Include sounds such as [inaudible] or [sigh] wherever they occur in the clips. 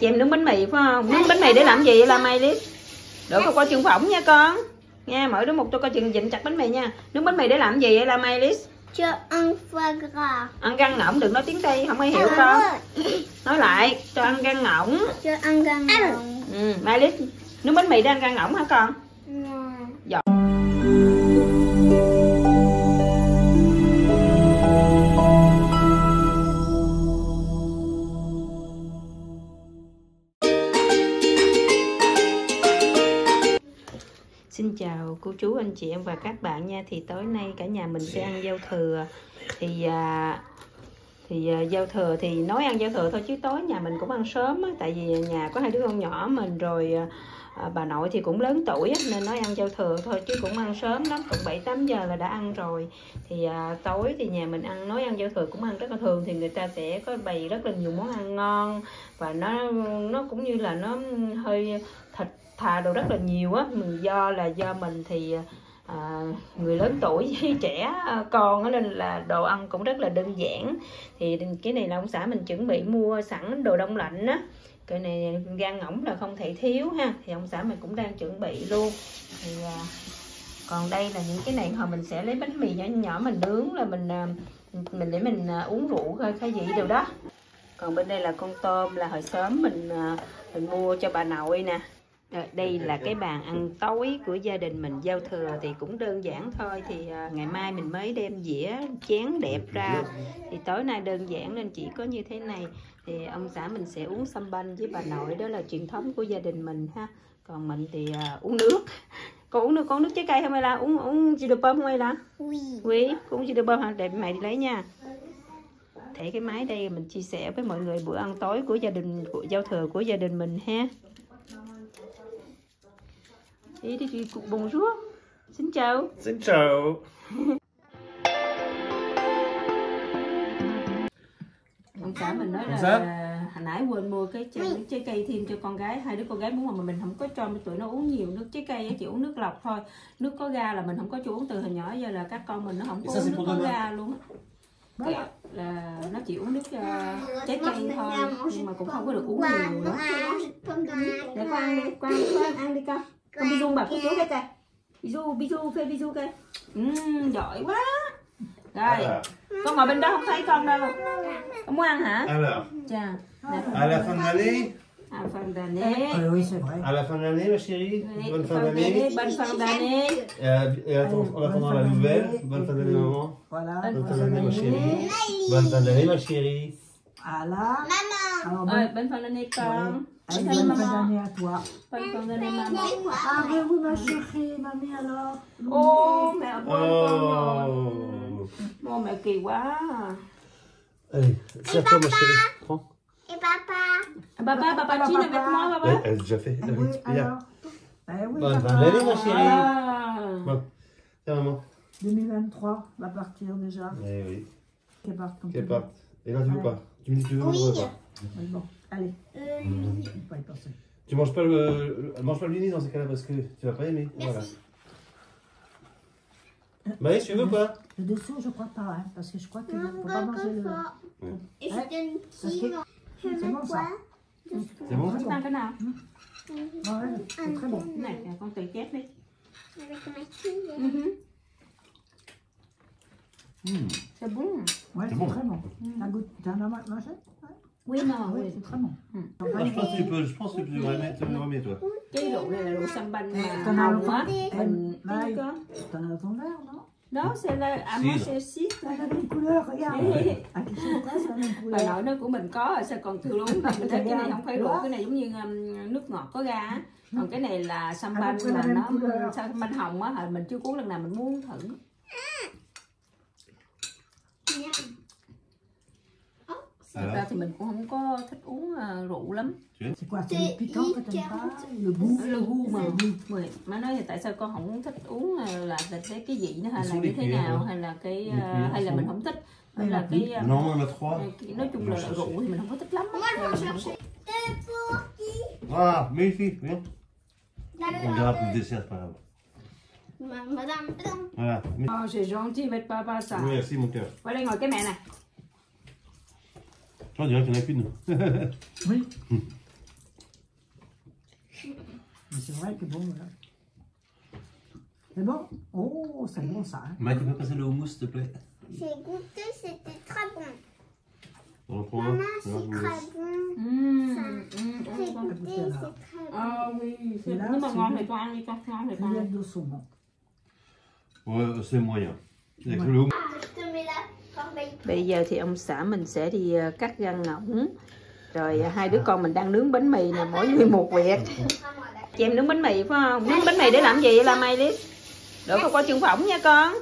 chị em nướng bánh mì phải không? Nướng bánh mì để làm gì vậy? Là mày liếc đổ có coi chừng phỏng nha con. Nha mỗi đứa một cho coi chừng dịnh chặt bánh mì nha. Nướng bánh mì để làm gì vậy? Là mày liếc cho ăn foie gras ăn gan ngỗng đừng nói tiếng tây không ai hiểu con. Nói lại cho ăn gan ngỗng. Cho ăn gan ngỗng ừ mai liếc nướng bánh mì để ăn gan ngỗng hả con Xin chào cô chú anh chị em và các bạn nha. Thì tối nay cả nhà mình sẽ ăn giao thừa. Thì à, thì à, giao thừa thì nói ăn giao thừa thôi chứ tối nhà mình cũng ăn sớm á, tại vì nhà có hai đứa con nhỏ mình rồi à, à, bà nội thì cũng lớn tuổi á, nên nói ăn giao thừa thôi chứ cũng ăn sớm lắm cũng bảy tám giờ là đã ăn rồi. Thì à, tối thì nhà mình ăn nói ăn giao thừa cũng ăn rất là thường. Thì người ta sẽ có bày rất là nhiều món ăn ngon và nó nó cũng như là nó hơi thịt thà đồ rất là nhiều á. Do là do mình thì à, người lớn tuổi với trẻ con nên là đồ ăn cũng rất là đơn giản. Thì cái này là ông xã mình chuẩn bị mua sẵn đồ đông lạnh á. Cái này gan ngỗng là không thể thiếu ha. Thì ông xã mình cũng đang chuẩn bị luôn. Thì à, còn đây là những cái này hồi mình sẽ lấy bánh mì nhỏ nhỏ mình nướng là mình à, mình để mình à, uống rượu thôi khai vị đều đó. Còn bên đây là con tôm là hồi sớm mình à, mình mua cho bà nội nè. Rồi, đây là cái bàn ăn tối của gia đình mình giao thừa thì cũng đơn giản thôi. Thì à, ngày mai mình mới đem dĩa chén đẹp ra. Thì tối nay đơn giản nên chỉ có như thế này. Thì ông xã mình sẽ uống sâm banh với bà nội đó là truyền thống của gia đình mình ha. Còn mình thì à, uống nước. Con uống nước con nước trái cây không hay là uống uống gì được bơm không hay là? Oui. quý uống gì được bơm hả? Để mẹ đi lấy nha. Thể cái máy đây mình chia sẻ với mọi người bữa ăn tối của gia đình của giao thừa của gia đình mình ha đi đi đi bonjour xin chào. Xin chào. ông xã mình nói là hồi nãy quên mua cái trái, nước trái cây thêm cho con gái. Hai đứa con gái muốn mà mình không có cho tụi nó uống nhiều nước trái cây á, chỉ uống nước lọc thôi. Nước có ga là mình không có cho uống từ hồi nhỏ giờ là các con mình nó không có uống nước có ga? luôn Cái là nó chỉ uống nước uh, trái cây thôi nhưng mà cũng không có được uống nhiều nữa. Để con ăn đi con ăn đi con con bizu bảo cô chú cái coi bizu bizu phê bizu coi Ừm, giỏi quá rồi con ngồi bên đó không thấy con đâu con muốn ăn hả alors, Chà, à la fin de l'année, à phần d'année. Oui, oui, c'est vrai. à la fin de l'année, ma chérie, bonne fin fin d'année. d'année, Bonne fin d'année. Et, à- et attends, en attendant la nouvelle, bonne fin d'année, maman. Voilà. Bonne fin d'année, ma chérie. Bonne fin d'année, ma chérie. Ah là. Alors, Rồi, bonne, bonne fin d'année con. allez, Bonne fin bonne fin maman. d'année à toi. Bonne fin d'année maman. Ah, mais oui, ma chérie, mamie alors. Ô, mẹ ơi con rồi. Oh. Ô, mẹ kỳ quá. Allez, c'est à toi, ma chérie. Prends. Et papa À, Ba ba, ba ba, chín avec moi, ba Elle, ba. elle a déjà fait. Ah Ah oui, oui, Viens. alors. Ben oui, Bonne fin papa. d'année, ma chérie. À. Bon, tiens, maman. 2023 va partir déjà. Eh oui, Qu'elle parte comme qu'elle tu veux. parte. Et là, tu veux pas Tu me dis que tu veux, Oui. ou pas Mais bon, allez, Euh, on pas y penser. Tu manges pas le, le- mange pas le dans ces cas-là parce que tu vas pas aimer. Voilà. Maïs, tu veux ou pas? Le dessous, je crois pas, hein, parce que je crois qu'il ne faut pas manger le. que Et Ouais. je donne qui que c'est bon ça. C'est bon Con ăn cái nào? Ouais, c'est très bon. Nè, con tự chép đi. Avec ma fille. Ừ. Hmm. C'est bon. Ouais, C'est bon. très bon. T'as goût- as mangé Oui, non, Oui, oui. c'est très bon. Hmm. Ah, je pense que tu peux, je pense que tu devrais mettre, tu devrais mettre, toi. Cái rượu này là rượu sâm banh mà cái. T'en as ton verre, non c'est là à moi c'est six. Ça a la même couleur, regarde. À qui c'est presque la même bà couleur. nội nói của mình có sao còn thừa luôn mình [laughs] thấy cái này không phải rượu cái này giống như um, nước ngọt có ga á còn cái này là sâm banh mà nó sâm banh hồng á mình chưa uống lần nào mình muốn thử thật Alors ra thì mình cũng không có thích uống ờ, rượu lắm. Le goût le gu mà. má nói thì tại sao con không thích uống ờ, là là cái cái vị nó hay là như thế nào hay là cái kia, hay là mình không thích. Hay là là cái cái- nói chung là rượu thì mình không có thích lắm. Ah, ici, viens. On pour le dessert, grave. Ma- Madame. Voilà. Oh, c'est gentil avec papa ça. Oui, merci, mon cœur. Qua đây ngồi cái mẹ này. On dirait qu'il n'y en a qu'une. [laughs] Oui. C'est vrai que bon, voilà. C'est bon Oh, c'est bon ça. Hein. Mike, tu peux passer le houmous, s'il te plaît? J'ai goûté, c'était très bon. On en prend un Maman, Non, je c'est très bon. Ừm, ừm, J'ai ừm, con. goûté, c'est très bon. Ờ, oui, là, c'est ngon bon. La corbeille. Bây giờ thì ông xã mình sẽ đi ờ, cắt răng ngỗng Rồi ờ, hai đứa con mình đang nướng bánh mì nè, mỗi người một việc Chị em nướng bánh mì phải không? Nướng bánh mì để làm gì vậy là mày Liz? Đỡ có coi chừng phỏng nha con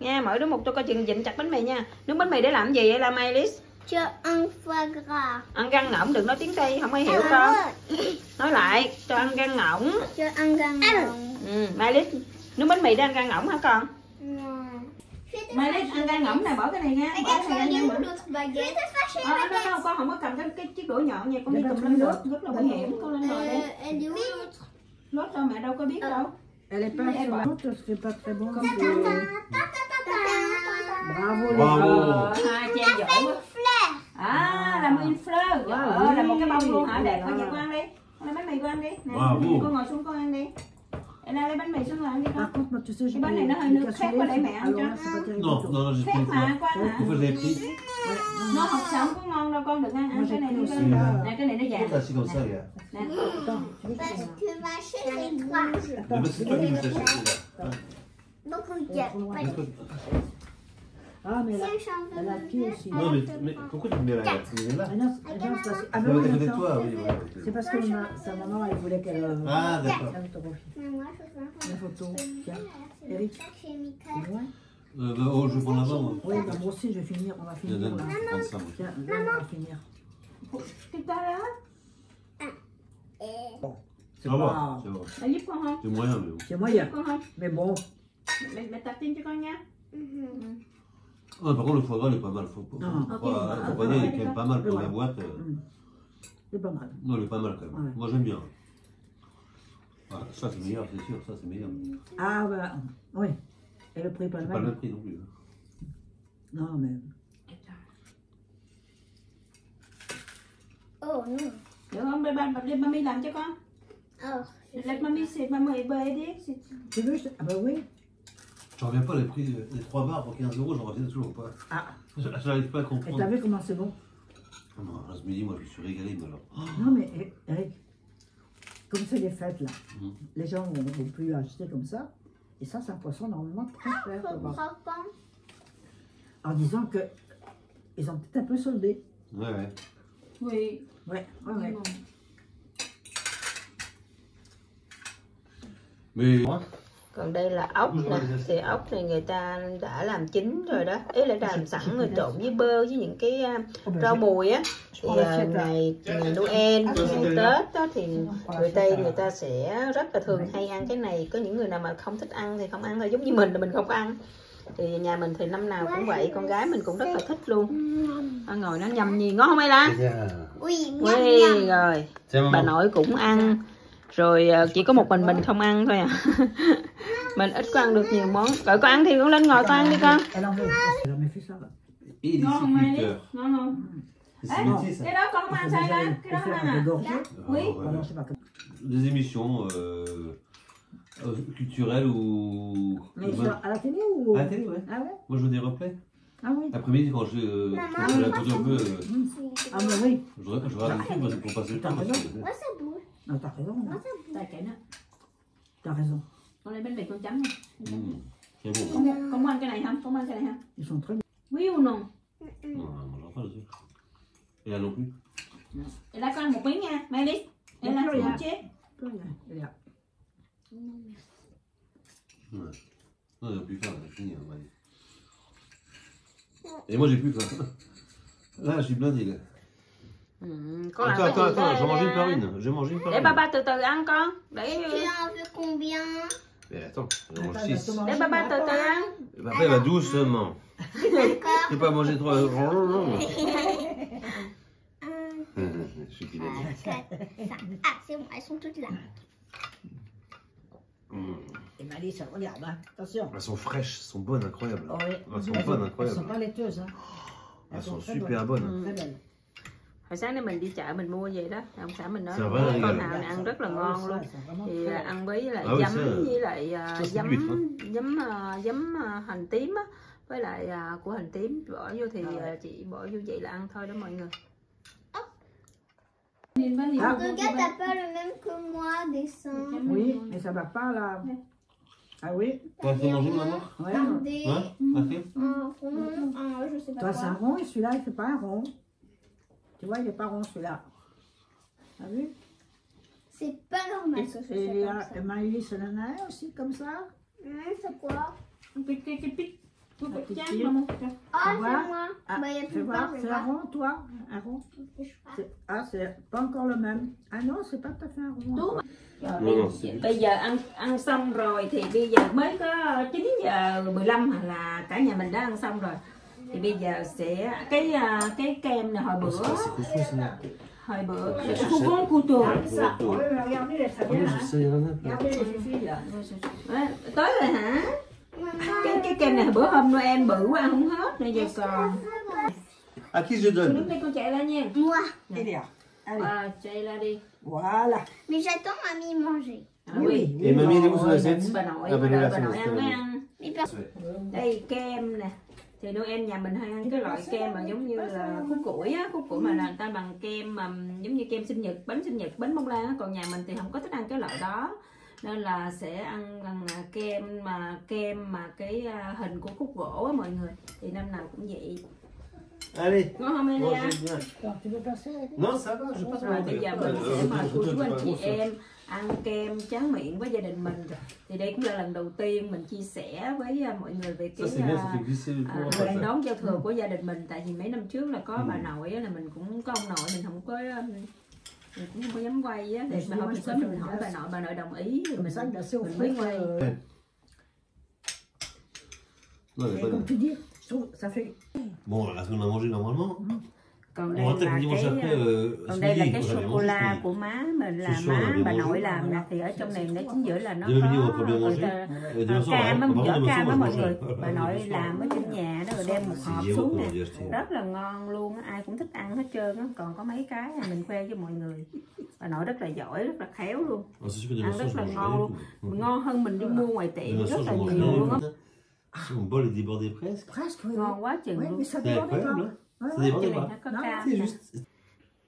Nha, mỗi đứa một tôi coi chừng dịnh chặt bánh mì nha Nướng bánh mì để làm gì vậy là mày Liz? Je un foie gras. Ăn răng ngỗng đừng nói tiếng Tây, không ai hiểu con Nói lại, cho ăn răng ngỗng Je un gamin. ừ, Mai Liz, nướng bánh mì để ăn răng ngỗng hả con? Non. Mai Liz, ăn răng ngỗng này bỏ cái này nha Bỏ cái này ra nha Ờ, đâu, đâu, con không có cầm cái, cái chiếc đũa nhọn nha, con đi tùm lum được, rất là nguy hiểm, con lên ngồi đi. Lót sao mẹ đâu có biết đâu. Elle est pas Elle sur va. l'autre, c'est pas très bon. Comme c'est- Bravo Bravo. Ờ, hai chị giỏi quá. À, là một fleur. Ờ, là một cái bông luôn hả? Vậy con ăn đi. Con lấy bánh mì con ăn đi. Nè, con ngồi xuống con ăn đi. Em lấy bánh mì xuống rồi ăn đi con. Par contre, moi, tu sais, j'ai Cái bánh này nó hơi nước cassoulets, quá để mẹ ăn cho. là, pris une mà, con hả? Nó học sống có ngon đâu con, đừng ăn, ăn cái này đi con. là- Nè, cái này nó Léa Nè. Là. Beaucoup de. Ah, mais Si là. un champion elle a de pied jeu, aussi. Non, mais, mais pourquoi tu me mets là Tu me mets là Ah non, c'est- non, c'est parce que. Ah, Ça bah va oui, à côté de attends. toi, oui. ouais. C'est parce que ma- sa maman, elle voulait qu'elle. euh, Ah, d'accord. elle photographie Mais moi, je veux la un photo. Tiens, C'est Eric. ça que j'ai mis c'est clair. loin. Euh, bah, oh, je vais prendre là-bas, moi. Oui, bah, moi aussi, je vais finir. On va Je finir donne, là. je vais prendre ça, moi. Tiens, là, on va finir. Cái ta đó. Et Ça va, pas- ça va. Mẹ giúp con không? C'est moyen, mais bon. C'est moyen. Con không? Mais bon, Mẹ, mẹ tập tin cho Mhm. Ah, par contre, le foie gras, il est pas mal. Faut, faut, Non. faut pas- Ah, il est quand même pas mal pour Ouais. la boîte. euh. c'est pas mal. Non, il est pas mal quand même. Ouais. Moi, j'aime bien. Ah, ça, c'est meilleur, c'est sûr. Ça, c'est meilleur. Ah, bah, oui. Et le prix est pas C'est le pas le même. même prix non plus. hein. Non, mais. Oh non. Được không? Để ba, để mami làm cho con. Oh, je Let mami đi. xịt. Tu veux, je... Ah, bah oui. J'en reviens pas, les prix, les 3 bars pour 15 euros, j'en reviens toujours pas. Ah, [laughs] J'arrive pas à et comprendre. t'as vu comment c'est bon? Ah non, là, ce midi, moi, je me suis régalé, mais alors. Non, mais Eric, comme c'est les fêtes là, Mhm. les gens vont, vont plus acheter comme ça. Et ça, c'est un poisson normalement très cher. je pas? En disant que ils ont peut-être un peu soldé. Ouais, ouais. Oui. Ouais, ouais, ouais. Mais. Còn đây là ốc nè, thì ốc này người ta đã làm chín rồi đó, ý là làm sẵn rồi trộn với bơ với những cái à, rau mùi á. Thì à, ngày, ngày Noel, ngày Tết đó, thì người Tây người ta sẽ rất là thường hay ăn cái này. Có những người nào mà không thích ăn thì không ăn thôi, giống như mình là mình không có ăn. Thì nhà mình thì năm nào cũng vậy, con gái mình cũng rất là thích luôn. Nó ngồi nó nhâm nhi ngon không ai la? Oui, miam Quê miam. rồi. Bà nội cũng ăn rồi ờ, chỉ có một mình mình không ăn thôi à [laughs] mình ít có ăn được nhiều món rồi con ăn thì con lên ngồi con ăn đi con ngon không ngon không ça. cái đó con không ăn đó déjà cái đó không ăn à dégorger. Ah, Oui. Ah je. Des émissions euh, euh, culturelles ou. Mais à la télé ou À la télé, ouais. Ah ouais Moi, je veux des replays. Ah oui. L'après-midi, quand je euh, quand j'ai la photo un peu, euh, Ah mais oui. je regarde je regarde trucs parce que pour passer le temps. Moi, ça bouge. Non, t'as raison. Non. bouge. Tại cái đó T'as raison. con lấy bánh mì con chấm Mmh, c'est bon. con, con muốn ăn cái này không con muốn ăn cái này không Ils sont très quý u nồng Non, on mangera pas dessus. Et là non plus. để là con ăn một miếng nha mày đi là D'accord, một dạ. chế bien. Regarde. Ouais. Non, on n'a plus faim, on a fini. on va aller. Et moi, j'ai plus faim. Là, je suis blindé. Là. Ừ, con làm Attends, cái attends, gì attends, đó j'en mange une để- par une. Je mange une par để une. ba ba từ từ ăn con để Et tu en veux combien Mais attends, j'en mange Attends, 6. elle va te để manger ba ba từ maintenant. từ ăn Après, elle va doucement. D'accord. Tu peux pas manger trop. Un, [laughs] Je suis qu'il a dit. quatre, cinq. Ah, c'est bon, elles sont toutes là. Mmh. Et Malice, regarde, hein. attention. Elles sont fraîches, elles sont bonnes, incroyables. Oh, oui. Elles sont Elles bonnes, Elles sont incroyables. pas laiteuses. Hein. Elles sont très super bonnes. Très belles. Hồi sáng nay mình đi chợ mình mua về đó ông xã mình nói con nào này ăn rất là ngon luôn. thì à, ăn với lại giấm với lại c'est giấm giấm à, giấm hành tím á với lại của hành tím. Bỏ vô thì chị bỏ vô vậy là ăn thôi đó mọi người. Ah, Regarde, t'as pas le même que moi, dessin. oui, mais ça va pas là. Ah oui, T'as fait manger maman ouais. Un rond, un je sais pas Toi, c'est un rond et celui-là, il fait pas un rond. Tu vois, il est pas rond celui-là. T'as vu C'est pas normal que ce Et soit comme ça. et Maëlys, elle en a un aussi comme ça Hum, c'est quoi La petite Ah, fille. c'est voir. moi. Ah, Bah, y a Fais plus voir, pas, je c'est un rond, toi Un rond. C'est- Ah, c'est pas encore le même. Ah non, c'est pas tout à fait un rond. C'est- bây giờ ăn ăn xong rồi thì bây giờ mới có 9 giờ 15 là cả nhà mình đã ăn xong rồi thì bây giờ sẽ cái cái kem này hồi bữa. Hồi bữa khu Ah a filles là. Đấy, tới rồi hả? Cái cái kem này bữa hôm Noel bự quá ăn không hết bây giờ còn. À qui je donne đây con chạy ra nha. Moi. Elia. Allez, à, chạy ra đi. Voilà. Mais j'attends mamie manger. Oui, Et mamie, elle est où đi xem ăn mới xem. ăn. Mais per- đây kem nè thì Noel nhà mình hay ăn cái loại kem mà giống như là khúc củi á khúc củi mà là người ta bằng kem mà giống như kem sinh nhật bánh sinh nhật bánh bông lan á. Còn nhà mình thì không có thích ăn cái loại đó. Nên là sẽ ăn bằng à, kem mà kem mà cái à, hình của khúc gỗ á mọi người. Thì năm nào cũng vậy Allez. Không Elia Mangez bien. Alors, tu veux passer Non, ça va, je passe mon bây giờ mình sẽ mời cô chú anh chị em ăn kem tráng miệng với gia đình mình thì đây cũng là lần đầu tiên mình chia sẻ với à, mọi người về cái lễ face. đón giao thừa của gia đình mình. Tại vì mấy năm trước là có Ừ. bà nội á, là mình cũng có ông nội mình không có mình cũng không có dám quay á. Để Ừ, mà hôm ừ, sớm ừ, mình hỏi ừ. bà nội bà nội đồng ý thì mình mới quay. Non, elle est et bonne. Ça fait. Bon, là, on a mangé normalement. còn đây là cái còn ce đây là cái sô cô la ce của má mình là Ce má bà nội làm nè thì ở trong này nó chính giữa là nó có cam á vỏ cam á mọi người bà nội làm ở trên nhà đó rồi đem một hộp xuống qu'on nè rất là ngon luôn ai cũng thích ăn hết trơn á còn có mấy cái mình khoe cho mọi người. Bà nội rất là giỏi rất là khéo luôn. Je rất là ngon luôn. ngon hơn mình đi mua ngoài tiệm rất là nhiều luôn á. Son bol est débordé presque. Presque, oui. ngon quá chừng luôn mais ça C'est incroyable, pas. hein Ouais, Ça này pas. C'est juste.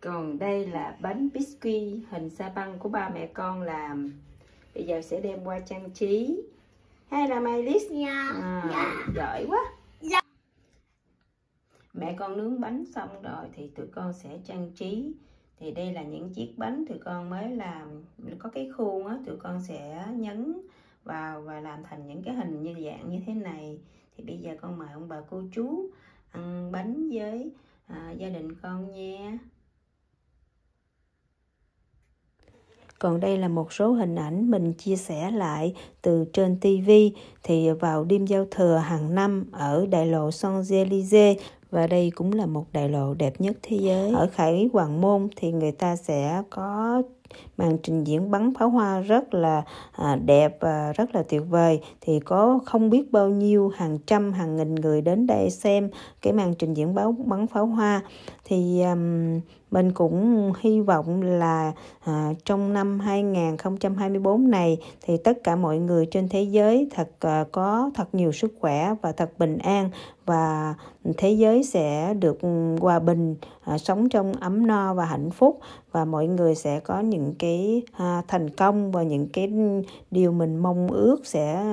còn đây là bánh biscuit hình sa băng của ba mẹ con làm bây giờ sẽ đem qua trang trí hay là Mylis Yeah. à, giỏi quá mẹ con nướng bánh xong rồi thì tụi con sẽ trang trí thì đây là những chiếc bánh tụi con mới làm có cái khuôn á tụi con sẽ nhấn vào và làm thành những cái hình như dạng như thế này. Thì bây giờ con mời ông bà cô chú ăn bánh với à, gia đình con nha. Còn đây là một số hình ảnh mình chia sẻ lại từ trên TV thì vào đêm giao thừa hàng năm ở đại lộ Champs-Élysées và đây cũng là một đại lộ đẹp nhất thế giới. Ở Khải Hoàng Môn thì người ta sẽ có màn trình diễn bắn pháo hoa rất là à, đẹp và rất là tuyệt vời. Thì có không biết bao nhiêu hàng trăm hàng nghìn người đến đây xem cái màn trình diễn báo bắn pháo hoa. Thì um, mình cũng hy vọng là à, trong năm 2024 này thì tất cả mọi người trên thế giới thật à, có thật nhiều sức khỏe và thật bình an và thế giới sẽ được hòa bình à, sống trong ấm no và hạnh phúc và mọi người sẽ có những cái à, thành công và những cái điều mình mong ước sẽ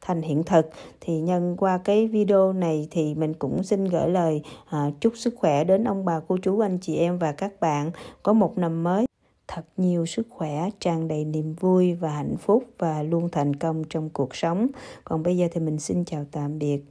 thành hiện thực. Thì nhân qua cái video này thì mình cũng xin gửi lời à, chúc sức khỏe đến ông bà cô chú anh chị em và các các bạn. Có một năm mới. Thật nhiều sức khỏe, tràn đầy niềm vui và hạnh phúc và luôn thành công trong cuộc sống. Còn bây giờ thì mình xin chào tạm biệt.